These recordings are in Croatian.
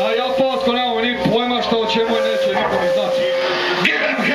A ja Pasko nemam ni pojma što o čemu je neće niko ni.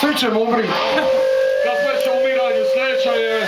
Svi ćemo umriti. Kad već će umiranju sljedeća je